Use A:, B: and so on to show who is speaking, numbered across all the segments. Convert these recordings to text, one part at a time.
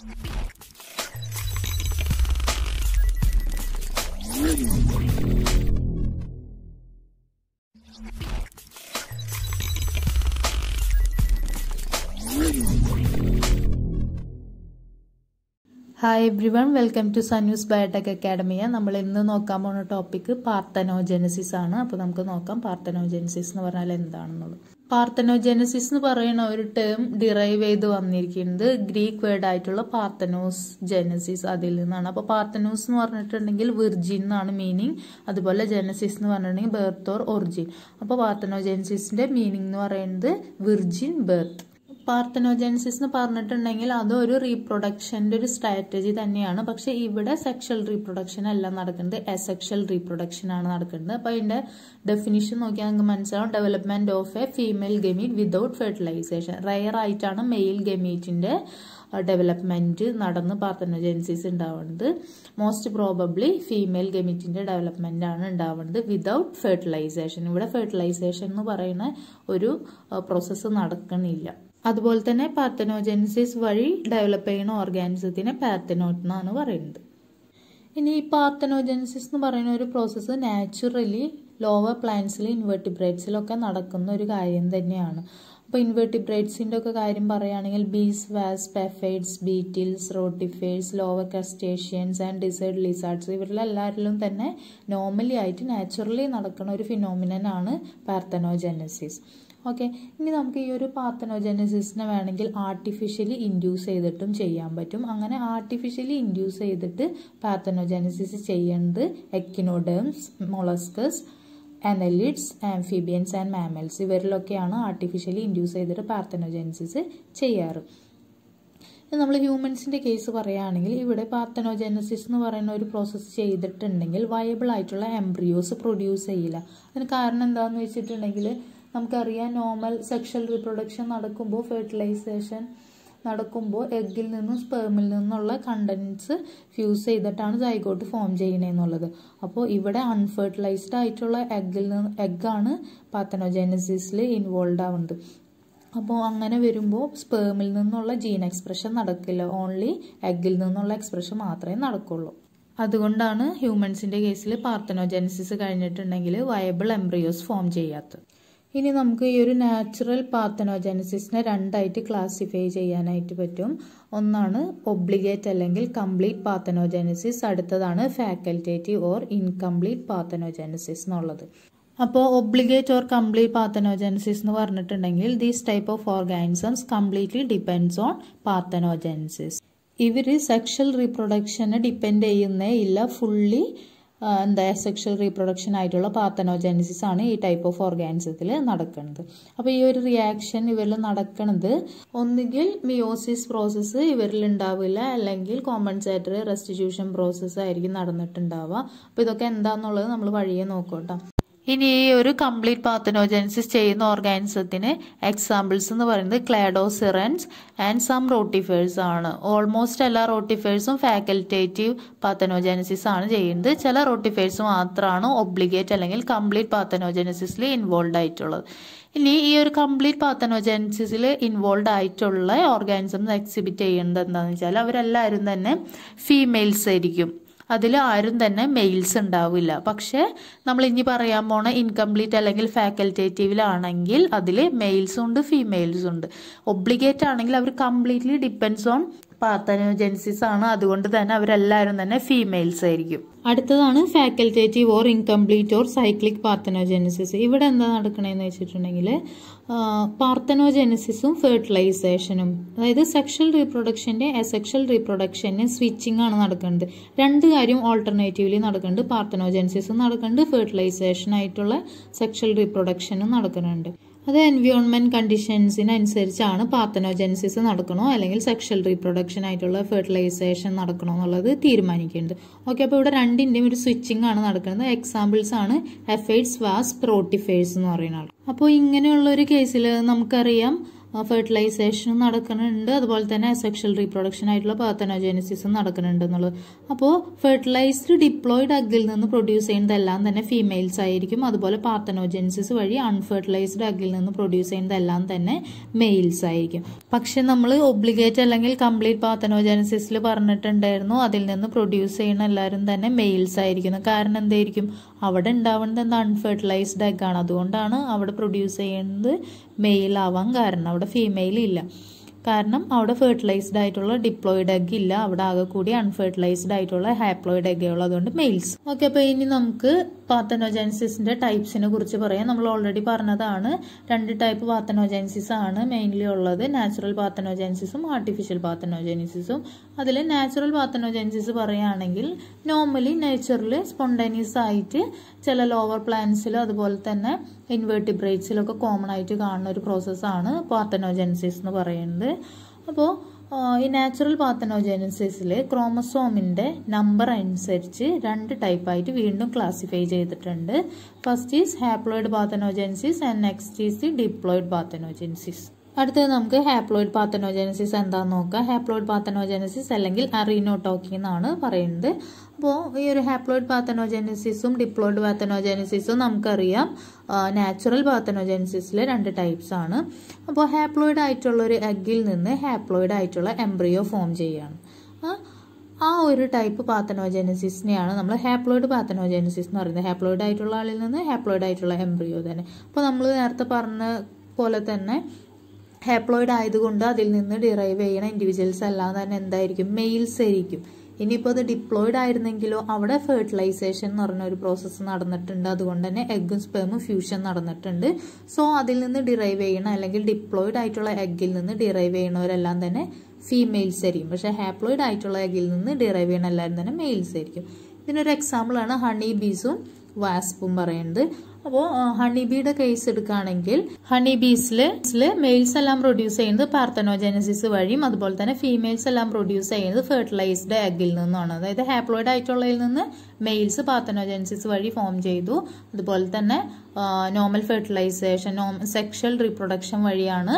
A: Hi everyone welcome to സന്യൂസ് biotech academia നമ്മൾ ഇന്ന് നോക്കാൻ പോകുന്ന ടോപ്പിക് പാർത്തനോജെനസിസ് ആണ്. അപ്പോൾ നമുക്ക് നോക്കാം പാർത്തനോജെനസിസ് എന്ന് പറഞ്ഞാൽ എന്താണെന്നുള്ളത്. പാർത്തനോജെനസിസ് എന്ന് പറയുന്ന ഒരു ടേം ഡിറൈവ് ചെയ്ത് വന്നിരിക്കുന്നത് ഗ്രീക്ക് വേർഡ് ആയിട്ടുള്ള പാർത്തനോസ് ജെനസിസ് അതിൽ നിന്നാണ്. അപ്പോൾ പാർത്തനോസ് എന്ന് പറഞ്ഞിട്ടുണ്ടെങ്കിൽ വിർജിൻ എന്നാണ് മീനിങ് അതുപോലെ ജെനസിസ് എന്ന് പറഞ്ഞിട്ടുണ്ടെങ്കിൽ ബെർത്ത് ഓർ ഒറിജിൻ അപ്പോൾ പാർത്തനോജെനസിസിന്റെ മീനിങ് എന്ന് പറയുന്നത് വിർജിൻ ബെർത്ത് പാർത്തനോജെനസിസ് എന്ന് പറഞ്ഞിട്ടുണ്ടെങ്കിൽ അതൊരു ഒരു റീപ്രൊഡക്ഷന്റെ ഒരു സ്ട്രാറ്റജി തന്നെയാണ്. പക്ഷെ ഇവിടെ സെക്ഷൽ റീപ്രൊഡക്ഷൻ അല്ല നടക്കുന്നത്. എസെക്ഷൽ റീപ്രൊഡക്ഷൻ ആണ് നടക്കുന്നത്. അപ്പൊ അതിന്റെ ഡെഫിനിഷൻ നോക്കിയാൽ നമുക്ക് മനസ്സിലാവും. Development of a female gamete without fertilisation rare ആയിട്ടാണ് മെയിൽ ഗമീറ്റിന്റെ ഡെവലപ്മെന്റ് നടന്ന് പാർത്തനോജെൻസിസ് ഉണ്ടാവുന്നത്. മോസ്റ്റ് പ്രോബബ്ലി ഫീമെയിൽ ഗമീറ്റിന്റെ ഡെവലപ്മെന്റ് ആണ് ഉണ്ടാവുന്നത് വിതൗട്ട് ഫെർട്ടിലൈസേഷൻ ഇവിടെ ഫെർട്ടിലൈസേഷൻ എന്ന് പറയുന്ന ഒരു പ്രോസസ്സ് നടക്കണില്ല. അതുപോലെ തന്നെ പാർത്തനോജെൻസിസ് വഴി ഡെവലപ്പ് ചെയ്യുന്ന ഓർഗാനിസത്തിനെ പാർത്തനോട്ട് എന്നാണ് പറയുന്നത്. ഇനി ഈ പാർത്തനോജെൻസിസ് എന്ന് പറയുന്ന ഒരു പ്രോസസ്സ് നാച്ചുറലി ലോവർ പ്ലാന്റ്സിൽ ഇൻവെർട്ടിബ്രേറ്റ്സിലൊക്കെ നടക്കുന്ന ഒരു കാര്യം തന്നെയാണ്. അപ്പോൾ ഇൻവെർട്ടിബ്രേറ്റ്സിന്റെ ഒക്കെ കാര്യം പറയുകയാണെങ്കിൽ ബീസ് വാസ് പെഫൈഡ്സ് beetles rotifers lower crustaceans and decide lizards ഇവരിലെല്ലാവരിലും തന്നെ നോർമലി ആയിട്ട് നാച്ചുറലി നടക്കുന്ന ഒരു ഫിനോമിനനാണ് പാർത്തനോജെനസിസ്. ഓക്കെ. ഇനി നമുക്ക് ഈ ഒരു പാത്തനോജനസിസിനെ വേണമെങ്കിൽ ആർട്ടിഫിഷ്യലി ഇൻഡ്യൂസ് ചെയ്തിട്ടും ചെയ്യാൻ പറ്റും. അങ്ങനെ ആർട്ടിഫിഷ്യലി ഇൻഡ്യൂസ് ചെയ്തിട്ട് പാത്തനോജനസിസ് ചെയ്യേണ്ടത് echinoderms molluscs annelids amphibians and mammals ഇവരിലൊക്കെയാണ് artificially induce ചെയ്തിട്ട് പാർത്തനോജനസിസ് ചെയ്യാറ്. നമ്മൾ ഹ്യൂമൻസിന്റെ കേസ് പറയുകയാണെങ്കിൽ ഇവിടെ പാർത്തനോജനസിസ് എന്ന് പറയുന്ന ഒരു പ്രോസസ്സ് ചെയ്തിട്ടുണ്ടെങ്കിൽ വയബിൾ ആയിട്ടുള്ള എംബ്രിയോസ് പ്രൊഡ്യൂസ് ചെയ്യില്ല. അതിന് കാരണം എന്താണെന്ന് വെച്ചിട്ടുണ്ടെങ്കിൽ നമുക്കറിയാം നോർമൽ സെക്ഷൽ റീപ്രൊഡക്ഷൻ നടക്കുമ്പോൾ ഫെർട്ടിലൈസേഷൻ നടക്കുമ്പോൾ എഗ്ഗിൽ നിന്നും സ്പേമിൽ നിന്നുള്ള കണ്ടൻസ് ഫ്യൂസ് ചെയ്തിട്ടാണ് ജൈഗോട്ട് ഫോം ചെയ്യണേന്നുള്ളത് അപ്പോൾ ഇവിടെ അൺഫെർട്ടിലൈസ്ഡ് ആയിട്ടുള്ള എഗ്ഗിൽ നിന്ന് എഗ്ഗാണ് പാത്തനോജനസിസിൽ ഇൻവോൾവ് ആവുന്നത്. അപ്പോൾ അങ്ങനെ വരുമ്പോൾ സ്പേമിൽ നിന്നുള്ള ജീൻ എക്സ്പ്രഷൻ നടക്കില്ല. ഓൺലി എഗ്ഗിൽ നിന്നുള്ള എക്സ്പ്രഷൻ മാത്രമേ നടക്കുള്ളൂ. അതുകൊണ്ടാണ് ഹ്യൂമൻസിന്റെ കേസിൽ പാർത്തനോജെനസിസ് കഴിഞ്ഞിട്ടുണ്ടെങ്കിൽ വയബിൾ എംബ്രിയോസ് ഫോം ചെയ്യാത്തത്. ഇനി നമുക്ക് ഈ ഒരു നാച്ചുറൽ പാത്തനോജനസിസിനെ രണ്ടായിട്ട് ക്ലാസിഫൈ ചെയ്യാനായിട്ട് പറ്റും. ഒന്നാണ് ഒബ്ലിഗേറ്റ് അല്ലെങ്കിൽ കംപ്ലീറ്റ് പാത്തനോജനസിസ് അടുത്തതാണ് ഫാക്കൽറ്റേറ്റീവ് ഓർ ഇൻകംപ്ലീറ്റ് പാത്തനോജനസിസ് എന്നുള്ളത്. അപ്പോൾ ഒബ്ലിഗേറ്റ് ഓർ കംപ്ലീറ്റ് പാത്തനോജനസിസ് എന്ന് പറഞ്ഞിട്ടുണ്ടെങ്കിൽ these type of organisms completely depends on parthenogenesis ഇവർ സെക്ഷൽ റീപ്രൊഡക്ഷനെ ഡിപ്പെൻഡ് ചെയ്യുന്നേ ഇല്ല ഫുള്ളി എന്താ സെക്ഷൽ റീപ്രൊഡക്ഷൻ ആയിട്ടുള്ള പാത്തനോജനസിസ് ആണ് ഈ ടൈപ്പ് ഓഫ് ഓർഗാനിസത്തിൽ നടക്കുന്നത്. അപ്പോൾ ഈ ഒരു റിയാക്ഷൻ ഇവരിൽ നടക്കുന്നത് ഒന്നുകിൽ മിയോസിസ് പ്രോസസ്സ് ഇവരിൽ ഉണ്ടാവില്ല അല്ലെങ്കിൽ കോമ്പൻസേറ്ററി റെസ്റ്റിറ്റ്യൂഷൻ പ്രോസസ്സ് ആയിരിക്കും നടന്നിട്ടുണ്ടാവുക. അപ്പോൾ ഇതൊക്കെ എന്താണെന്നുള്ളത് നമ്മൾ വഴിയെ നോക്കട്ടോ ഇനി ഈ ഒരു കംപ്ലീറ്റ് പാത്തനോജൻസിസ് ചെയ്യുന്ന ഓർഗാനിസത്തിന് എക്സാമ്പിൾസ് എന്ന് പറയുന്നത് ക്ലാഡോസിറൻസ് ആൻഡ് സം റോട്ടിഫേഴ്സ് ആണ്. ഓൾമോസ്റ്റ് എല്ലാ റോട്ടിഫേഴ്സും ഫാക്കൽറ്റേറ്റീവ് പാത്തനോജനസിസ് ആണ് ചെയ്യുന്നത്. ചില റോട്ടിഫേഴ്സ് മാത്രമാണ് ഒബ്ലിഗേറ്റ് അല്ലെങ്കിൽ കംപ്ലീറ്റ് പാത്തനോജനസിസിൽ ഇൻവോൾവ് ആയിട്ടുള്ളത്. ഇനി ഈ ഒരു കംപ്ലീറ്റ് പാത്തനോജെനസിസിൽ ഇൻവോൾവ് ആയിട്ടുള്ള ഓർഗാനിസംസ് എക്സിബിറ്റ് ചെയ്യുന്നത് എന്താണെന്ന് വെച്ചാൽ അവരെല്ലാവരും തന്നെ ഫീമെയിൽസ് ആയിരിക്കും. അതിൽ ആരും തന്നെ മെയിൽസ് ഉണ്ടാവില്ല. പക്ഷേ നമ്മൾ ഇനി പറയാൻ പോണ ഇൻകംപ്ലീറ്റ് അല്ലെങ്കിൽ ഫാക്കൽറ്റേറ്റീവിലാണെങ്കിൽ അതിൽ മെയിൽസും ഉണ്ട് ഫീമെയിൽസും ഉണ്ട്. ഒബ്ലിഗേറ്റ് ആണെങ്കിൽ അവർ കംപ്ലീറ്റ്ലി ഡിപ്പെൻഡ്സ് ഓൺ പാത്തനോജെൻസിസ് ആണ്. അതുകൊണ്ട് തന്നെ അവരെല്ലാവരും തന്നെ ഫീമെയിൽസ് ആയിരിക്കും. അടുത്തതാണ് facultative or incomplete or cyclic parthenogenesis ഇവിടെ എന്താ നടക്കണേന്ന് വെച്ചിട്ടുണ്ടെങ്കിൽ പാർത്തനോജെനിസിസും ഫെർട്ടിലൈസേഷനും അതായത് സെക്ഷൽ റീപ്രൊഡക്ഷന്റെ അസെക്ഷൽ റീപ്രൊഡക്ഷന് സ്വിച്ചിങ് ആണ് നടക്കുന്നത്. രണ്ട് കാര്യം ഓൾട്ടർനേറ്റീവ്ലി നടക്കുന്നുണ്ട്. പാർത്തനോജെനിസിസും നടക്കുന്നുണ്ട്. ഫെർട്ടിലൈസേഷൻ ആയിട്ടുള്ള സെക്ഷൽ റീപ്രൊഡക്ഷനും നടക്കുന്നുണ്ട്. അത് എൻവയോൺമെന്റ് കണ്ടീഷൻസിനനുസരിച്ചാണ് പാത്തനോജെൻസിസ് നടക്കണോ അല്ലെങ്കിൽ സെക്ഷൽ റീപ്രൊഡക്ഷൻ ആയിട്ടുള്ള ഫെർട്ടിലൈസേഷൻ നടക്കണോ എന്നുള്ളത് തീരുമാനിക്കേണ്ടത്. ഓക്കെ അപ്പോൾ ഇവിടെ രണ്ടിന്റെയും ഒരു സ്വിച്ചിങ് ആണ് നടക്കുന്നത്. എക്സാമ്പിൾസ് ആണ് എഫേഡ്സ് വാസ് പ്രോട്ടിഫേഴ്സ് എന്ന് പറയുന്ന ആൾ. അപ്പോൾ ഇങ്ങനെയുള്ള ഒരു കേസിൽ നമുക്കറിയാം ഫെർട്ടിലൈസേഷനും നടക്കുന്നുണ്ട്. അതുപോലെ തന്നെ സെക്ഷൽ റീപ്രൊഡക്ഷൻ ആയിട്ടുള്ള പാത്തനോജെനിസിസും നടക്കുന്നുണ്ട് എന്നുള്ളത്. അപ്പോൾ ഫെർട്ടിലൈസ്ഡ് ഡിപ്ലോയിഡ് അഗ്ഗിൽ നിന്ന് പ്രൊഡ്യൂസ് ചെയ്യുന്നതെല്ലാം തന്നെ ഫീമെയിൽസ് ആയിരിക്കും. അതുപോലെ പാത്തനോജനസിസ് വഴി അൺഫെർട്ടിലൈസ്ഡ് അഗ്ഗിൽ നിന്ന് പ്രൊഡ്യൂസ് ചെയ്യുന്നതെല്ലാം തന്നെ മെയിൽസ് ആയിരിക്കും. പക്ഷെ നമ്മൾ ഒബ്ലിഗേറ്റ് അല്ലെങ്കിൽ കംപ്ലീറ്റ് പാത്തനോജനസിസിൽ പറഞ്ഞിട്ടുണ്ടായിരുന്നു. അതിൽ നിന്ന് പ്രൊഡ്യൂസ് ചെയ്യുന്ന എല്ലാവരും തന്നെ മെയിൽസ് ആയിരിക്കുന്നു. കാരണം എന്തായിരിക്കും? അവിടെ ഉണ്ടാവുന്നത് എന്താ അൺഫെർട്ടിലൈസ്ഡ് എഗ് ആണ്. അതുകൊണ്ടാണ് അവിടെ പ്രൊഡ്യൂസ് ചെയ്യുന്നത് മെയിൽ ആവാൻ കാരണം. അവിടെ ഫീമെയിൽ ഇല്ല. കാരണം അവിടെ ഫെർട്ടിലൈസ്ഡ് ആയിട്ടുള്ള ഡിപ്ലോയിഡ് എഗ് ഇല്ല. അവിടെ ആകെ കൂടി അൺഫെർട്ടിലൈസ്ഡ് ആയിട്ടുള്ള ഹാപ്ലോയിഡ് എഗ് ഉള്ളതുകൊണ്ട് മെയിൽസ് ഓക്കെ അപ്പൊ ഇനി നമുക്ക് പാത്തനോജൻസിസിന്റെ ടൈപ്സിനെ കുറിച്ച് പറയാം. നമ്മൾ ഓൾറെഡി പറഞ്ഞതാണ് രണ്ട് ടൈപ്പ് പാത്തനോജൻസിസ് ആണ്. മെയിൻലി ഉള്ളത് നാച്ചുറൽ പാത്തനോജൻസിസും ആർട്ടിഫിഷ്യൽ പാത്തനോജൻസിസും. അതിൽ നാച്ചുറൽ പാത്തനോജൻസിസ് പറയുകയാണെങ്കിൽ നോർമലി നേച്ചറിൽ സ്പോണ്ടേനിയസ് ആയിട്ട് ചില ലോവർ പ്ലാന്റ്സിലും അതുപോലെ തന്നെ ഇൻവേർട്ടിബ്രേറ്റ്സിലൊക്കെ കോമൺ ആയിട്ട് കാണുന്ന ഒരു പ്രോസസ്സാണ് പാത്തനോജെൻസിസ് എന്ന് പറയുന്നത്. അപ്പോൾ ഈ നാച്ചുറൽ പാത്തനോജെനസിൽ ക്രോമസോമിന്റെ നമ്പർ അനുസരിച്ച് രണ്ട് ടൈപ്പായിട്ട് വീണ്ടും ക്ലാസിഫൈ ചെയ്തിട്ടുണ്ട്. First is haploid parthenogenesis and next is the diploid parthenogenesis അടുത്തത് നമുക്ക് ഹാപ്ലോയിഡ് പാത്തനോജനസിസ് എന്താണെന്ന് നോക്കാം. ഹാപ്ലോയിഡ് പാത്തനോജനസിസ് അല്ലെങ്കിൽ അറീനോട്ടോക്കി എന്നാണ് പറയുന്നത്. അപ്പോൾ ഈ ഒരു ഹാപ്ലോയിഡ് പാത്തനോജനസിസും ഡിപ്ലോയിഡ് പാത്തനോജനസിസും നമുക്കറിയാം. നാച്ചുറൽ പാത്തനോജനസിസിൽ രണ്ട് ടൈപ്സ് ആണ്. അപ്പോൾ ഹാപ്ലോയിഡ് ആയിട്ടുള്ള ഒരു എഗ്ഗിൽ നിന്ന് ഹാപ്ലോയിഡ് ആയിട്ടുള്ള എംബ്രിയോ ഫോം ചെയ്യുകയാണ് ആ ഒരു ടൈപ്പ് പാത്തനോജനസിസിനെയാണ് നമ്മൾ ഹാപ്ലോയിഡ് പാത്തനോജനസിസ് എന്ന് പറയുന്നത്. ഹാപ്ലോയിഡ് ആയിട്ടുള്ള ആളിൽ നിന്ന് ഹാപ്ലോയിഡ് ആയിട്ടുള്ള എംബ്രിയോ തന്നെ. അപ്പോൾ നമ്മൾ നേരത്തെ പറഞ്ഞ പോലെ തന്നെ ഹാപ്ലോയിഡ് ആയതുകൊണ്ട് അതിൽ നിന്ന് ഡിറൈവ് ചെയ്യണ ഇൻഡിവിജ്വൽസ് എല്ലാം തന്നെ എന്തായിരിക്കും? മെയിൽസ് ആയിരിക്കും. ഇനിയിപ്പോൾ അത് ഡിപ്ലോയിഡ് ആയിരുന്നെങ്കിലോ അവിടെ ഫെർട്ടിലൈസേഷൻ എന്ന് പറഞ്ഞ ഒരു പ്രോസസ്സ് നടന്നിട്ടുണ്ട്. അതുകൊണ്ട് തന്നെ എഗ്ഗും സ്പേമും ഫ്യൂഷൻ നടന്നിട്ടുണ്ട്. സോ അതിൽ നിന്ന് ഡിറൈവ് ചെയ്യണ അല്ലെങ്കിൽ ഡിപ്ലോയിഡ് ആയിട്ടുള്ള എഗ്ഗിൽ നിന്ന് ഡിറൈവ് ചെയ്യണവരെല്ലാം തന്നെ ഫീമെയിൽസ് ആയിരിക്കും. പക്ഷേ ഹാപ്ലോയിഡ് ആയിട്ടുള്ള എഗ്ഗിൽ നിന്ന് ഡിറൈവ് ചെയ്യണ എല്ലാവരും തന്നെ മെയിൽസ് ആയിരിക്കും. ഇതിനൊരു എക്സാമ്പിളാണ് ഹണി ബീസും വാസ്പും പറയുന്നത്. അപ്പോൾ ഹണി ബീയുടെ കേസ് എടുക്കുകയാണെങ്കിൽ ഹണി ബീസിൽ മെയിൽസ് എല്ലാം പ്രൊഡ്യൂസ് ചെയ്യുന്നത് പാർത്തനോജനസിസ് വഴിയും അതുപോലെ തന്നെ ഫീമെയിൽസ് എല്ലാം പ്രൊഡ്യൂസ് ചെയ്യുന്നത് ഫെർട്ടിലൈസ്ഡ് എഗിൽ നിന്നാണ്. അതായത് ഹാപ്ലോയിഡ് ആയിട്ടുള്ളതിൽ നിന്ന് മെയിൽസ് പാർത്തനോജനസിസ് വഴി ഫോം ചെയ്തു. അതുപോലെ തന്നെ നോർമൽ ഫെർട്ടിലൈസേഷൻ സെക്ഷൽ റീപ്രൊഡക്ഷൻ വഴിയാണ്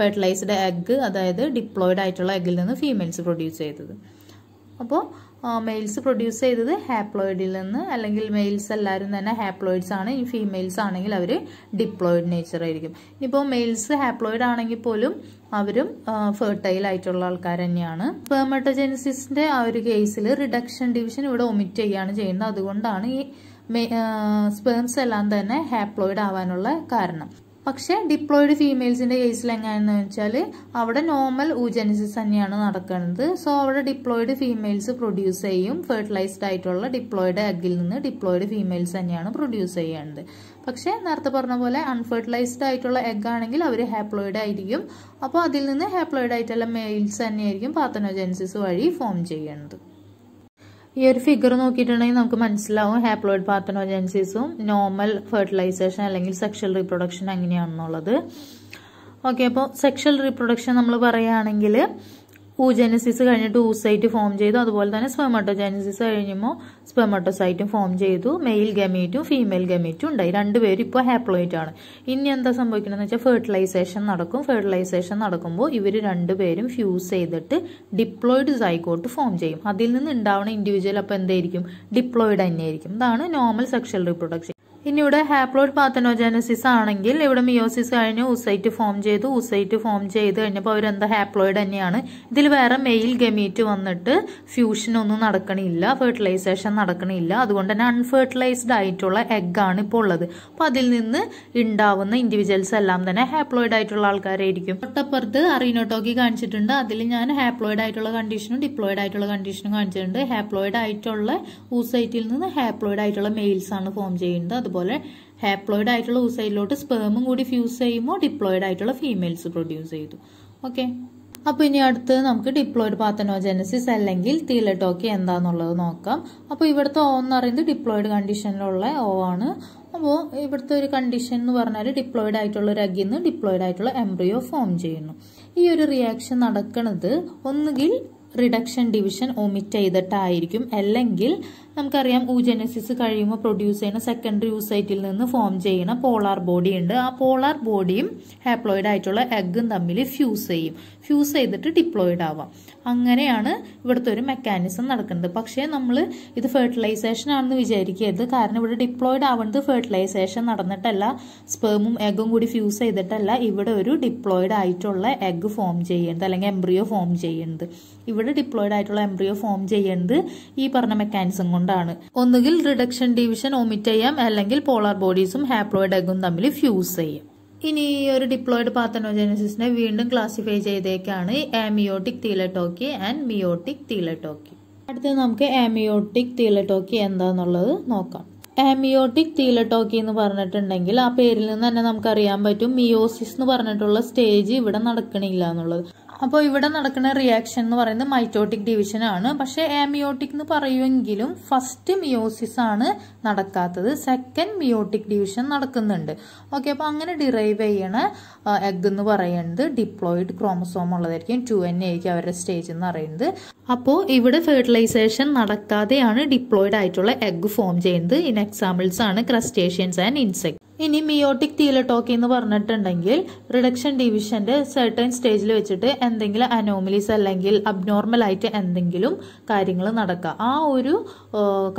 A: ഫെർട്ടിലൈസ്ഡ് എഗ് അതായത് ഡിപ്ലോയിഡ് ആയിട്ടുള്ള എഗിൽ നിന്ന് ഫീമെയിൽസ് പ്രൊഡ്യൂസ് ചെയ്തത്. അപ്പോൾ മെയിൽസ് പ്രൊഡ്യൂസ് ചെയ്തത് ഹാപ്ലോയിഡിൽ നിന്ന് അല്ലെങ്കിൽ മെയിൽസ് എല്ലാവരും തന്നെ ഹാപ്ലോയിഡ്സ് ആണ്. ഈ ഫീമെയിൽസ് ആണെങ്കിൽ അവർ ഡിപ്ലോയിഡ് നേച്ചർ ആയിരിക്കും. ഇനിയിപ്പോൾ മെയിൽസ് ഹാപ്ലോയിഡ് ആണെങ്കിൽ പോലും അവരും ഫെർട്ടൈൽ ആയിട്ടുള്ള ആൾക്കാർ തന്നെയാണ്. സ്പെർമട്ടോജെനിസിന്റെ ആ ഒരു കേസിൽ റിഡക്ഷൻ ഡിവിഷൻ ഇവിടെ ഒമിറ്റ് ചെയ്യുകയാണ് ചെയ്യുന്നത്. അതുകൊണ്ടാണ് ഈ സ്പേംസ് എല്ലാം തന്നെ ഹാപ്ലോയിഡ് ആവാനുള്ള കാരണം. പക്ഷെ ഡിപ്ലോയിഡ് ഫീമെയിൽസിന്റെ കേസിൽ എങ്ങനെയാണെന്ന് വെച്ചാൽ അവിടെ നോർമൽ ഊജനിസിസ് തന്നെയാണ് നടക്കുന്നത്. സോ അവിടെ ഡിപ്ലോയിഡ് ഫീമെയിൽസ് പ്രൊഡ്യൂസ് ചെയ്യും. ഫെർട്ടിലൈസ്ഡ് ആയിട്ടുള്ള ഡിപ്ലോയിഡ് എഗ്ഗിൽ നിന്ന് ഡിപ്ലോയിഡ് ഫീമെയിൽസ് തന്നെയാണ് പ്രൊഡ്യൂസ് ചെയ്യേണ്ടത്. പക്ഷേ നേരത്തെ പറഞ്ഞ പോലെ അൺഫെർട്ടിലൈസ്ഡ് ആയിട്ടുള്ള എഗ് ആണെങ്കിൽ അവർ ഹാപ്ലോയിഡ് ആയിരിക്കും. അപ്പോൾ അതിൽ നിന്ന് ഹാപ്ലോയിഡ് ആയിട്ടുള്ള മെയിൽസ് തന്നെയായിരിക്കും പാത്തനോജെൻസിസ് വഴി ഫോം ചെയ്യുന്നത് ഈ ഒരു ഫിഗർ നോക്കിയിട്ടുണ്ടെങ്കിൽ നമുക്ക് മനസ്സിലാവും ഹാപ്ലോയിഡ് പാത്തനോജൻസിസും നോർമൽ ഫെർട്ടിലൈസേഷൻ അല്ലെങ്കിൽ സെക്ഷൽ റീപ്രൊഡക്ഷൻ എങ്ങനെയാണെന്നുള്ളത്. ഓക്കെ അപ്പോൾ സെക്ഷൽ റീപ്രൊഡക്ഷൻ നമ്മൾ പറയുകയാണെങ്കിൽ ഊജനസിസ് കഴിഞ്ഞിട്ട് ഊസൈറ്റ് ഫോം ചെയ്തു. അതുപോലെ തന്നെ സ്പെമട്ടോജനസിസ് കഴിയുമ്പോൾ സ്പെമട്ടോസൈറ്റും ഫോം ചെയ്തു. മെയിൽ ഗമീറ്റും ഫീമെയിൽ ഗമീറ്റും ഉണ്ടായി. രണ്ടുപേരും ഇപ്പോൾ ഹാപ്ലോയിറ്റ് ആണ്. ഇനി എന്താ സംഭവിക്കണമെന്ന് വെച്ചാൽ ഫെർട്ടിലൈസേഷൻ നടക്കും. ഫെർട്ടിലൈസേഷൻ നടക്കുമ്പോൾ ഇവർ രണ്ടുപേരും ഫ്യൂസ് ചെയ്തിട്ട് ഡിപ്ലോയിഡ് സൈക്കോട്ട് ഫോം ചെയ്യും. അതിൽ നിന്ന് ഉണ്ടാവുന്ന ഇൻഡിവിജ്വൽ അപ്പോൾ എന്തായിരിക്കും? ഡിപ്ലോയിഡ് തന്നെയായിരിക്കും. ഇതാണ് നോർമൽ സെക്ഷൽ റീപ്രൊഡക്ഷൻ ഇനി ഇവിടെ ഹാപ്ലോയിഡ് പാത്തനോജനസിസ് ആണെങ്കിൽ ഇവിടെ മിയോസിസ് കഴിഞ്ഞ് ഊസൈറ്റ് ഫോം ചെയ്തു ഊസൈറ്റ് ഫോം ചെയ്ത് കഴിഞ്ഞപ്പോൾ അവരെന്താ ഹാപ്ലോയിഡ് തന്നെയാണ്. ഇതിൽ വേറെ മെയിൽ ഗമീറ്റ് വന്നിട്ട് ഫ്യൂഷൻ ഒന്നും നടക്കണില്ല ഫെർട്ടിലൈസേഷൻ നടക്കണില്ല. അതുകൊണ്ട് തന്നെ അൺഫെർട്ടിലൈസ്ഡ് ആയിട്ടുള്ള എഗ് ആണ് ഇപ്പോൾ ഉള്ളത്. അപ്പോൾ അതിൽ നിന്ന് ഉണ്ടാവുന്ന ഇൻഡിവിജ്വൽസ് എല്ലാം തന്നെ ഹാപ്ലോയിഡ് ആയിട്ടുള്ള ആൾക്കാരായിരിക്കും. തൊട്ടപ്പുറത്ത് അറീനോട്ടോക്കി കാണിച്ചിട്ടുണ്ട്. അതിൽ ഞാൻ ഹാപ്ലോയിഡ് ആയിട്ടുള്ള കണ്ടീഷനും ഡിപ്ലോയിഡ് ആയിട്ടുള്ള കണ്ടീഷനും കാണിച്ചിട്ടുണ്ട്. ഹാപ്ലോയിഡ് ആയിട്ടുള്ള ഊസൈറ്റിൽ നിന്ന് ഹാപ്ലോയിഡ് ആയിട്ടുള്ള മെയിൽസ് ആണ് ഫോം ചെയ്യുന്നത്. അതുപോലെ ഹാപ്ലോയിഡ് ആയിട്ടുള്ള ഊസൈഡിലോട്ട് സ്പേമും കൂടി ഫ്യൂസ് ചെയ്യുമ്പോൾ ഡിപ്ലോയിഡ് ആയിട്ടുള്ള ഫീമെയിൽസ് പ്രൊഡ്യൂസ് ചെയ്തു. ഓക്കെ അപ്പോൾ ഇനി അടുത്ത് നമുക്ക് ഡിപ്ലോയിഡ് പാത്തനോജനസിസ് അല്ലെങ്കിൽ തീലട്ടോക്കി എന്താന്നുള്ളത് നോക്കാം. അപ്പോൾ ഇവിടുത്തെ ഓ എന്ന് പറയുന്നത് ഡിപ്ലോയിഡ് കണ്ടീഷനിലുള്ള ഓ ആണ്. അപ്പോൾ ഇവിടുത്തെ ഒരു കണ്ടീഷൻ എന്ന് പറഞ്ഞാൽ ഡിപ്ലോയിഡ് ആയിട്ടുള്ള ഒരു അഗിന്ന് ഡിപ്ലോയിഡ് ആയിട്ടുള്ള എംബ്രിയോ ഫോം ചെയ്യുന്നു. ഈ ഒരു റിയാക്ഷൻ നടക്കുന്നത് ഒന്നുകിൽ റിഡക്ഷൻ ഡിവിഷൻ ഒമിറ്റ് ചെയ്തിട്ടായിരിക്കും. അല്ലെങ്കിൽ നമുക്കറിയാം ഊജനസിസ് കഴിയുമ്പോൾ പ്രൊഡ്യൂസ് ചെയ്യുന്ന സെക്കൻഡറി യൂസൈറ്റിൽ നിന്ന് ഫോം ചെയ്യുന്ന പോളാർ ബോഡി ഉണ്ട്. ആ പോളാർ ബോഡിയും ഹാപ്ലോയിഡ് ആയിട്ടുള്ള എഗ്ഗും തമ്മിൽ ഫ്യൂസ് ചെയ്യും. ഫ്യൂസ് ചെയ്തിട്ട് ഡിപ്ലോയിഡ് ആവാം. അങ്ങനെയാണ് ഇവിടുത്തെ ഒരു മെക്കാനിസം നടക്കുന്നത്. പക്ഷേ നമ്മൾ ഇത് ഫെർട്ടിലൈസേഷൻ ആണെന്ന് വിചാരിക്കരുത്. കാരണം ഇവിടെ ഡിപ്ലോയിഡ് ആവുന്നത് ഫെർട്ടിലൈസേഷൻ നടന്നിട്ടല്ല. സ്പേമും എഗ്ഗും കൂടി ഫ്യൂസ് ചെയ്തിട്ടല്ല ഇവിടെ ഒരു ഡിപ്ലോയിഡ് ആയിട്ടുള്ള എഗ്ഗ് ഫോം ചെയ്യുന്നത് അല്ലെങ്കിൽ എംബ്രിയോ ഫോം ചെയ്യുന്നത് ഇവിടെ ഡിപ്ലോയിഡ് ആയിട്ടുള്ള എംബ്രിയോ ഫോം ചെയ്യുന്നത് ഈ പറഞ്ഞ മെക്കാനിസം കൊണ്ടാണ്. ഒന്നുകിൽ റിഡക്ഷൻ ഡിവിഷൻ ഒമിറ്റ് ചെയ്യാം അല്ലെങ്കിൽ പോളാർ ബോഡീസും ഹാപ്ലോയിഡ് എഗും തമ്മിൽ ഫ്യൂസ് ചെയ്യാം. ഇനി ഈ ഒരു ഡിപ്ലോയിഡ് പാത്തനോജനസിസിനെ വീണ്ടും classify ചെയ്തേക്കാണ് ameiotic thelytoky and meiotic thelytoky അടുത്തത് നമുക്ക് ആമിയോട്ടിക് തീലട്ടോക്കി എന്താന്നുള്ളത് നോക്കാം. ആമിയോട്ടിക് തീലട്ടോക്കി എന്ന് പറഞ്ഞിട്ടുണ്ടെങ്കിൽ ആ പേരിൽ നിന്ന് തന്നെ നമുക്കറിയാൻ പറ്റും മിയോസിസ് എന്ന് പറഞ്ഞിട്ടുള്ള സ്റ്റേജ് ഇവിടെ നടക്കണില്ല എന്നുള്ളത്. അപ്പോൾ ഇവിടെ നടക്കുന്ന റിയാക്ഷൻ എന്ന് പറയുന്നത് മൈറ്റോട്ടിക് ഡിവിഷൻ ആണ്. പക്ഷേ ആമിയോട്ടിക് എന്ന് പറയുമെങ്കിലും ഫസ്റ്റ് മിയോസിസ് ആണ് നടക്കാത്തത്. സെക്കൻഡ് മിയോട്ടിക് ഡിവിഷൻ നടക്കുന്നുണ്ട്. ഓക്കെ അപ്പോൾ അങ്ങനെ ഡിറൈവ് ചെയ്യണ എഗ് എന്ന് പറയുന്നത് ഡിപ്ലോയിഡ് ക്രോമസോം ഉള്ളതായിരിക്കും. ടു എൻ ആയിരിക്കും അവരുടെ സ്റ്റേജ് എന്ന് പറയുന്നത്. അപ്പോൾ ഇവിടെ ഫെർട്ടിലൈസേഷൻ നടക്കാതെയാണ് ഡിപ്ലോയിഡ് ആയിട്ടുള്ള എഗ് ഫോം ചെയ്യുന്നത്. ഇൻ എക്സാമ്പിൾസ് ആണ് ക്രസ്റ്റേഷ്യൻസ് ആൻഡ് ഇൻസെക്ട് ഇനി മിയോട്ടിക് തീലട്ടോക്കി എന്ന് പറഞ്ഞിട്ടുണ്ടെങ്കിൽ റിഡക്ഷൻ ഡിവിഷന്റെ സെർട്ടൺ സ്റ്റേജിൽ വെച്ചിട്ട് എന്തെങ്കിലും അനോമലീസ് അല്ലെങ്കിൽ അബ്നോർമൽ ആയിട്ട് എന്തെങ്കിലും കാര്യങ്ങൾ നടക്കുക. ആ ഒരു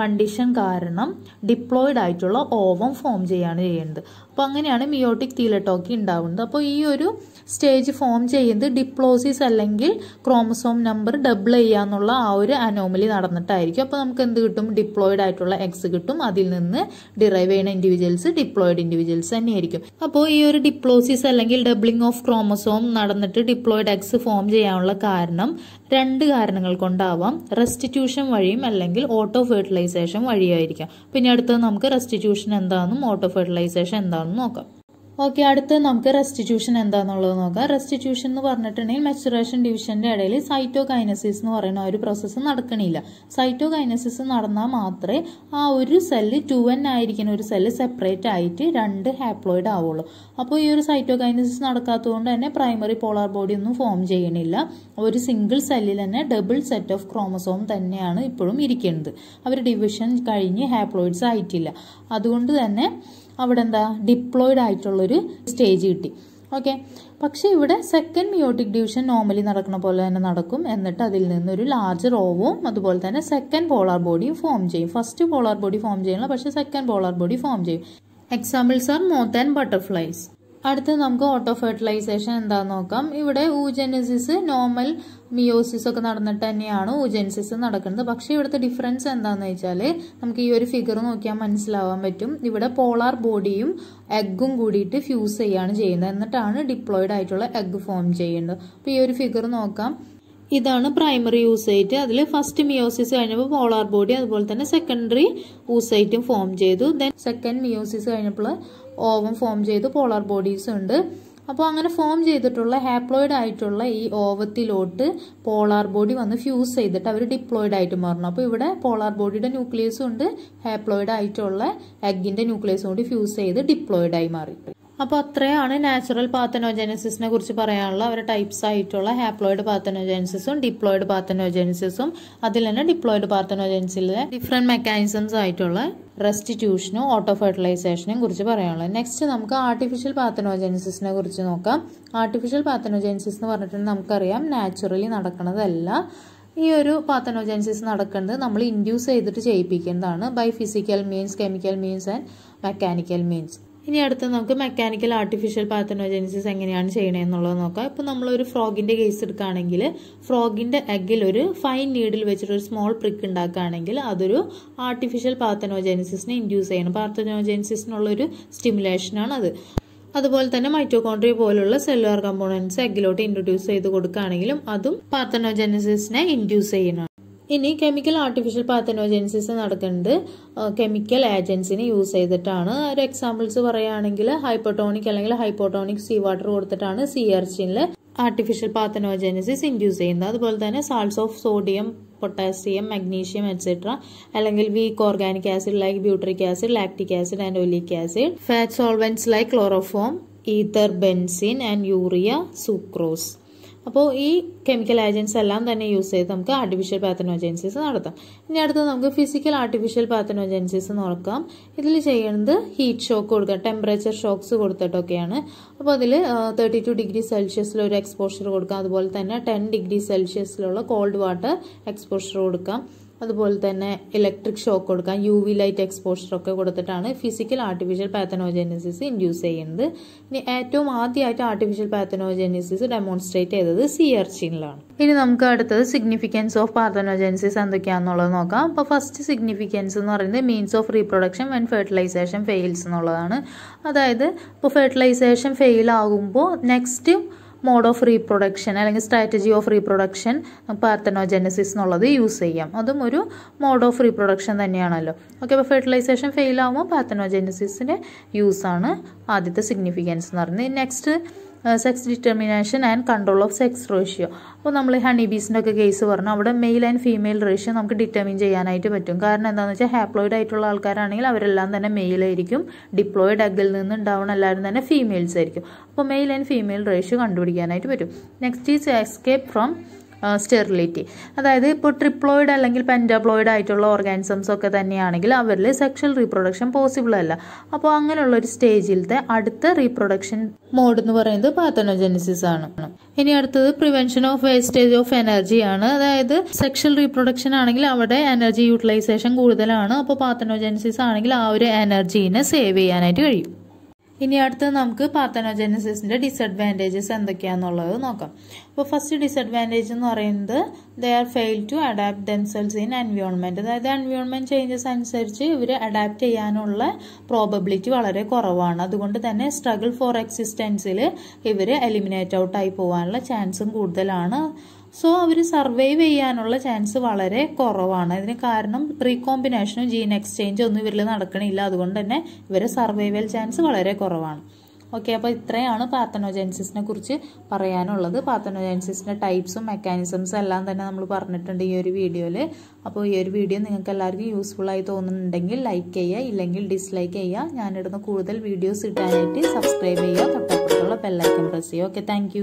A: കണ്ടീഷൻ കാരണം ഡിപ്ലോയിഡ് ആയിട്ടുള്ള ഓവം ഫോം ചെയ്യാണ് ചെയ്യുന്നത് അപ്പോൾ അങ്ങനെയാണ് മിയോട്ടിക് തീലട്ടോക്കി ഉണ്ടാവുന്നത് അപ്പോൾ ഈ ഒരു സ്റ്റേജ് ഫോം ചെയ്യുന്നത് ഡിപ്ലോസിസ് അല്ലെങ്കിൽ ക്രോമസോം നമ്പർ ഡബിൾ ചെയ്യാന്നുള്ള ആ ഒരു അനോമലി നടന്നിട്ടായിരിക്കും. അപ്പോൾ നമുക്ക് എന്ത് കിട്ടും? ഡിപ്ലോയിഡ് ആയിട്ടുള്ള എക്സ് കിട്ടും. അതിൽ നിന്ന് ഡിറൈവ് ചെയ്യുന്ന ഇൻഡിവിജ്വൽസ് ഡിപ്ലോയിഡ് ഇൻഡിവിജ്വൽസ് തന്നെയായിരിക്കും. അപ്പോൾ ഈ ഒരു ഡിപ്ലോസിസ് അല്ലെങ്കിൽ ഡബിളിംഗ് ഓഫ് ക്രോമസോം നടന്നിട്ട് ഡിപ്ലോയിഡ് എക്സ് ഫോം ചെയ്യാനുള്ള കാരണം രണ്ട് കാരണങ്ങൾ കൊണ്ടാവാം. റെസ്റ്റിറ്റ്യൂഷൻ വഴിയും അല്ലെങ്കിൽ ഓട്ടോ ഫെർട്ടിലൈസേഷൻ വഴിയായിരിക്കാം. പിന്നെ അടുത്തത് നമുക്ക് റെസ്റ്റിറ്റ്യൂഷൻ എന്താണെന്നും ഓട്ടോ ഫെർട്ടിലൈസേഷൻ എന്താണെന്നും നോക്കാം. ഓക്കെ അടുത്ത് നമുക്ക് റെസ്റ്റിറ്റ്യൂഷൻ എന്താണെന്നുള്ളത് നോക്കാം. റെസ്റ്റിറ്റ്യൂഷൻ എന്ന് പറഞ്ഞിട്ടുണ്ടെങ്കിൽ മെച്ചുറേഷൻ ഡിവിഷന്റെ ഇടയിൽ സൈറ്റോകൈനസിസ് എന്ന് പറയുന്ന ഒരു പ്രോസസ്സ് നടക്കണില്ല. സൈറ്റോകൈനസിസ് നടന്നാൽ മാത്രമേ ആ ഒരു സെല്ല് ടു എൻ ആയിരിക്കുന്ന ഒരു സെല്ല് സെപ്പറേറ്റ് ആയിട്ട് രണ്ട് ഹാപ്ലോയിഡ് ആവുള്ളൂ. അപ്പോൾ ഈ ഒരു സൈറ്റോകൈനസിസ് നടക്കാത്തതുകൊണ്ട് തന്നെ പ്രൈമറി പോളാർ ബോഡി ഒന്നും ഫോം ചെയ്യണില്ല. ഒരു സിംഗിൾ സെല്ലിൽ തന്നെ ഡബിൾ സെറ്റ് ഓഫ് ക്രോമസോം തന്നെയാണ് ഇപ്പോഴും ഇരിക്കുന്നത്. അവർ ഡിവിഷൻ കഴിഞ്ഞ് ഹാപ്ലോയിഡ്സ് ആയിട്ടില്ല. അതുകൊണ്ട് തന്നെ അവിടെ എന്താ ഡിപ്ലോയിഡ് ആയിട്ടുള്ളൊരു സ്റ്റേജ് കിട്ടി. ഓക്കെ പക്ഷേ ഇവിടെ സെക്കൻഡ് മിയോട്ടിക് ഡിവിഷൻ നോർമലി നടക്കുന്ന പോലെ തന്നെ നടക്കും. എന്നിട്ട് അതിൽ നിന്നൊരു ലാർജ് റോവും അതുപോലെ തന്നെ സെക്കൻഡ് പോളാർ ബോഡിയും ഫോം ചെയ്യും. ഫസ്റ്റ് പോളാർ ബോഡി ഫോം ചെയ്യണം പക്ഷേ സെക്കൻഡ് പോളാർ ബോഡി ഫോം ചെയ്യും. Examples are moth and butterflies അടുത്ത് നമുക്ക് ഓട്ടോ ഫെർട്ടിലൈസേഷൻ എന്താന്ന് നോക്കാം. ഇവിടെ ഊജനസിസ് നോർമൽ മിയോസിസ് ഒക്കെ നടന്നിട്ട് തന്നെയാണ് ഊജൻസിസ് നടക്കുന്നത്. പക്ഷേ ഇവിടുത്തെ ഡിഫറൻസ് എന്താണെന്ന് വെച്ചാൽ നമുക്ക് ഈ ഒരു ഫിഗർ നോക്കിയാൽ മനസ്സിലാവാൻ പറ്റും. ഇവിടെ പോളാർ ബോഡിയും എഗ്ഗും കൂടിയിട്ട് ഫ്യൂസ് ചെയ്യാണ് ചെയ്യുന്നത്. എന്നിട്ടാണ് ഡിപ്ലോയിഡ് ആയിട്ടുള്ള എഗ്ഗ് ഫോം ചെയ്യുന്നത്. അപ്പോൾ ഈ ഒരു ഫിഗർ നോക്കാം. ഇതാണ് പ്രൈമറി യൂസൈറ്റ് അതിൽ ഫസ്റ്റ് മിയോസിസ് കഴിഞ്ഞപ്പോൾ പോളാർ ബോഡി അതുപോലെ തന്നെ സെക്കൻഡറി യൂസൈറ്റും ഫോം ചെയ്തു. ദെൻ സെക്കൻഡ് മിയോസിസ് കഴിഞ്ഞപ്പോൾ ഓവം ഫോം ചെയ്തു. പോളാർ ബോഡീസ് ഉണ്ട്. അപ്പോൾ അങ്ങനെ ഫോം ചെയ്തിട്ടുള്ള ഹാപ്ലോയിഡ് ആയിട്ടുള്ള ഈ ഓവത്തിലോട്ട് പോളാർ ബോഡി വന്ന് ഫ്യൂസ് ചെയ്തിട്ട് അവർ ഡിപ്ലോയിഡ് ആയിട്ട് മാറണം അപ്പോൾ ഇവിടെ പോളാർ ബോഡിയുടെ ന്യൂക്ലിയസും ഉണ്ട് ഹാപ്ലോയിഡ് ആയിട്ടുള്ള എഗ്ഗിന്റെ ന്യൂക്ലിയസും കൂടി ഫ്യൂസ് ചെയ്ത് ഡിപ്ലോയിഡായി മാറി. അപ്പോൾ അത്രയാണ് നാച്ചുറൽ പാത്തനോജനസിസിനെ കുറിച്ച് പറയാനുള്ള അവരുടെ ടൈപ്സ് ആയിട്ടുള്ള ഹാപ്ലോയിഡ് പാത്തനോജനസിസും ഡിപ്ലോയിഡ് പാത്തനോജനസിസും. അതിൽ തന്നെ ഡിപ്ലോയിഡ് പാത്തനോജനസിലെ ഡിഫറെന്റ് മെക്കാനിസംസ് ആയിട്ടുള്ള റെസ്റ്റിറ്റ്യൂഷനും ഓട്ടോ ഫെർട്ടിലൈസേഷനും കുറിച്ച് പറയാനുള്ളത്. നെക്സ്റ്റ് നമുക്ക് ആർട്ടിഫിഷ്യൽ പാത്തനോജനസിസിനെ കുറിച്ച് നോക്കാം. ആർട്ടിഫിഷ്യൽ പാത്തനോജനസിസ് എന്ന് പറഞ്ഞിട്ടുണ്ടെങ്കിൽ നമുക്കറിയാം നാച്ചുറലി നടക്കുന്നതല്ല. ഈ ഒരു പാത്തനോജൻസിസ് നടക്കുന്നത് നമ്മൾ ഇൻഡ്യൂസ് ചെയ്തിട്ട് ചെയ്യിപ്പിക്കുന്നതാണ് by physical means chemical means and mechanical means ഇനി അടുത്ത് നമുക്ക് മെക്കാനിക്കൽ ആർട്ടിഫിഷ്യൽ പാത്തനോജനിസിസ് എങ്ങനെയാണ് ചെയ്യണമെന്നുള്ളത് നോക്കാം. ഇപ്പോൾ നമ്മളൊരു ഫ്രോഗിന്റെ കേസ് എടുക്കുകയാണെങ്കിൽ ഫ്രോഗിന്റെ എഗ്ഗിൽ ഒരു ഫൈൻ നീഡിൽ വെച്ചിട്ട് ഒരു സ്മോൾ പ്രിക്ക് ഉണ്ടാക്കുകയാണെങ്കിൽ അതൊരു ആർട്ടിഫിഷ്യൽ പാത്തനോജനിസിസിനെ ഇൻഡ്യൂസ് ചെയ്യണം പാത്തനോജനിസിസിനുള്ള ഒരു സ്റ്റിമുലേഷനാണ് അത്. അതുപോലെ തന്നെ മൈറ്റോകോൺട്രിയ പോലുള്ള സെല്ലുലാർ കമ്പോണൻസ് എഗ്ഗിലോട്ട് ഇൻട്രൊഡ്യൂസ് ചെയ്ത് കൊടുക്കുകയാണെങ്കിലും അതും പാത്തനോജനിസിസിനെ ഇൻഡ്യൂസ് ചെയ്യണം ഇനി കെമിക്കൽ ആർട്ടിഫിഷ്യൽ പാത്തനോജൻസിസ് നടക്കുന്നത് കെമിക്കൽ ഏജൻസിനെ യൂസ് ചെയ്തിട്ടാണ്. ഒരു എക്സാമ്പിൾസ് പറയുകയാണെങ്കിൽ ഹൈപ്പോട്ടോണിക് അല്ലെങ്കിൽ ഹൈപ്പോട്ടോണിക് സീ വാട്ടർ കൊടുത്തിട്ടാണ് സീ ആർട്ടിഫിഷ്യൽ പാത്തനോജനസിസ് ഇൻഡ്യൂസ് ചെയ്യുന്നത്. അതുപോലെ തന്നെ salts of sodium potassium magnesium et cetera അല്ലെങ്കിൽ weak organic acid like butyric acid lactic acid and oleic acid fat solvents like chloroform ether benzene and urea sucrose അപ്പോൾ ഈ chemical agents എല്ലാം തന്നെ use ചെയ്ത് നമുക്ക് ആർട്ടിഫിഷ്യൽ പാത്തനോജൻസിസ് നടത്താം. ഇനി അടുത്ത് നമുക്ക് ഫിസിക്കൽ ആർട്ടിഫിഷ്യൽ പാത്തനോജൻസിസ് നോക്കാം. ഇതിൽ ചെയ്യുന്നത് ഹീറ്റ് ഷോക്ക് കൊടുക്കുക ടെമ്പറേച്ചർ ഷോക്സ് കൊടുത്തിട്ടൊക്കെയാണ്. അപ്പോൾ അതിൽ തേർട്ടി ടു ഡിഗ്രി സെൽഷ്യസിൽ ഒരു എക്സ്പോഷർ കൊടുക്കാം. അതുപോലെ തന്നെ ടെൻ ഡിഗ്രി സെൽഷ്യസിലുള്ള കോൾഡ് വാട്ടർ എക്സ്പോഷർ കൊടുക്കാം. അതുപോലെ തന്നെ ഇലക്ട്രിക് ഷോക്ക് കൊടുക്കാൻ യു വി ലൈറ്റ് എക്സ്പോഷർ ഒക്കെ കൊടുത്തിട്ടാണ് ഫിസിക്കൽ ആർട്ടിഫിഷ്യൽ പാത്തനോജെനിസിസ് ഇൻഡ്യൂസ് ചെയ്യുന്നത്. ഇനി ഏറ്റവും ആദ്യമായിട്ട് ആർട്ടിഫിഷ്യൽ പാത്തനോജെനിസിസ് ഡെമോൺസ്ട്രേറ്റ് ചെയ്തത് സി അർച്ചിനിലാണ് ഇനി നമുക്ക് അടുത്തത് സിഗ്നിഫിക്കൻസ് ഓഫ് പാത്തനോജെനിസിസ് എന്തൊക്കെയാണെന്നുള്ളത് നോക്കാം. അപ്പോൾ ഫസ്റ്റ് സിഗ്നിഫിക്കൻസ് എന്ന് പറയുന്നത് means of reproduction when fertilisation fails എന്നുള്ളതാണ്. അതായത് ഇപ്പോൾ ഫെർട്ടിലൈസേഷൻ ഫെയിൽ ആകുമ്പോൾ നെക്സ്റ്റ് മോഡ് ഓഫ് റീപ്രൊഡക്ഷൻ അല്ലെങ്കിൽ സ്ട്രാറ്റജി ഓഫ് റീപ്രൊഡക്ഷൻ പാർത്തനോജെനസിസ് എന്നുള്ളത് യൂസ് ചെയ്യാം. അതും ഒരു മോഡ് ഓഫ് റീപ്രൊഡക്ഷൻ തന്നെയാണല്ലോ. ഓക്കെ അപ്പോൾ ഫെർട്ടിലൈസേഷൻ ഫെയിൽ ആകുമ്പോൾ പാർത്തനോജെനസിസിന്റെ യൂസാണ് ആദ്യത്തെ സിഗ്നിഫിക്കൻസ് എന്ന് പറയുന്നത്. Next sex determination and control of sex ratio അപ്പോൾ നമ്മൾ ഹണി ബീസിന്റെ ഒക്കെ കേസ് പറഞ്ഞു. അവിടെ മെയിൽ ആൻഡ് ഫീമെയിൽ റേഷ്യോ നമുക്ക് ഡിറ്റർമിൻ ചെയ്യാനായിട്ട് പറ്റും. കാരണം എന്താണെന്ന് വെച്ചാൽ ഹാപ്ലോയിഡ് ആയിട്ടുള്ള ആൾക്കാരാണെങ്കിൽ അവരെല്ലാം തന്നെ മെയിൽ ആയിരിക്കും. ഡിപ്ലോയിഡ് അഗിൽ നിന്ന് ഉണ്ടാവുന്ന എല്ലാവരും തന്നെ ഫീമെയിൽസ് ആയിരിക്കും. അപ്പോൾ മെയിൽ ആൻഡ് ഫീമെയിൽ റേഷ്യോ കണ്ടുപിടിക്കാനായിട്ട് പറ്റും. Next is escape from sterility. അതായത് ഇപ്പോൾ ട്രിപ്ലോയിഡ് അല്ലെങ്കിൽ പെന്റാപ്ലോയിഡ് ആയിട്ടുള്ള ഓർഗാനിസംസ് ഒക്കെ തന്നെയാണെങ്കിൽ അവരിൽ സെക്ഷൽ റീപ്രൊഡക്ഷൻ പോസിബിൾ അല്ല. അപ്പോൾ അങ്ങനെയുള്ള ഒരു സ്റ്റേജിലത്തെ അടുത്ത റീപ്രൊഡക്ഷൻ മോഡ് എന്ന് പറയുന്നത് പാത്തനോജെനിസിസ് ആണ്. ഇനി അടുത്തത് prevention of wastage of energy ആണ്. അതായത് സെക്ഷൽ റീപ്രൊഡക്ഷൻ ആണെങ്കിൽ അവിടെ എനർജി യൂട്ടിലൈസേഷൻ കൂടുതലാണ്. അപ്പോൾ പാത്തനോജെനിസിസ് ആണെങ്കിൽ ആ ഒരു എനർജീനെ സേവ് ചെയ്യാനായിട്ട് കഴിയും. ഇനി അടുത്ത് നമുക്ക് പാത്തനോജനസിന്റെ ഡിസഡ്വാന്റേജസ് എന്തൊക്കെയാണെന്നുള്ളത് നോക്കാം. അപ്പോൾ ഫസ്റ്റ് ഡിസഡ്വാന്റേജ് എന്ന് പറയുന്നത് they are fail to adapt themselves in environment അതായത് എൻവയോൺമെന്റ് ചേഞ്ചസ് അനുസരിച്ച് ഇവർ അഡാപ്റ്റ് ചെയ്യാനുള്ള പ്രോബബിലിറ്റി വളരെ കുറവാണ്. അതുകൊണ്ട് തന്നെ സ്ട്രഗിൾ ഫോർ എക്സിസ്റ്റൻസിൽ ഇവർ എലിമിനേറ്റ് ഔട്ടായി പോകാനുള്ള ചാൻസും കൂടുതലാണ്. സോ അവർ സർവൈവ് ചെയ്യാനുള്ള ചാൻസ് വളരെ കുറവാണ്. ഇതിന് കാരണം റീകോമ്പിനേഷനും ജീൻ എക്സ്ചേഞ്ചും ഒന്നും ഇവരിൽ നടക്കണില്ല. അതുകൊണ്ട് തന്നെ ഇവരെ സർവൈവൽ ചാൻസ് വളരെ കുറവാണ്. ഓക്കെ അപ്പോൾ ഇത്രയാണ് പാത്തനോജൻസിസിനെ കുറിച്ച് പറയാനുള്ളത്. പാത്തനോജൻസിസിന്റെ ടൈപ്സും മെക്കാനിസംസും എല്ലാം തന്നെ നമ്മൾ പറഞ്ഞിട്ടുണ്ട് ഈ ഒരു വീഡിയോയിൽ അപ്പോൾ ഈ ഒരു വീഡിയോ നിങ്ങൾക്ക് എല്ലാവർക്കും യൂസ്ഫുൾ ആയി തോന്നുന്നുണ്ടെങ്കിൽ ലൈക്ക് ചെയ്യുക. ഇല്ലെങ്കിൽ ഡിസ്ലൈക്ക് ചെയ്യുക. ഞാനിടുന്ന കൂടുതൽ വീഡിയോസ് ഇടാനായിട്ട് സബ്സ്ക്രൈബ് ചെയ്യുക. തൊട്ടപ്പുറത്തുള്ള ബെല്ലൈക്കൺ പ്രസ് ചെയ്യുക. Okay thank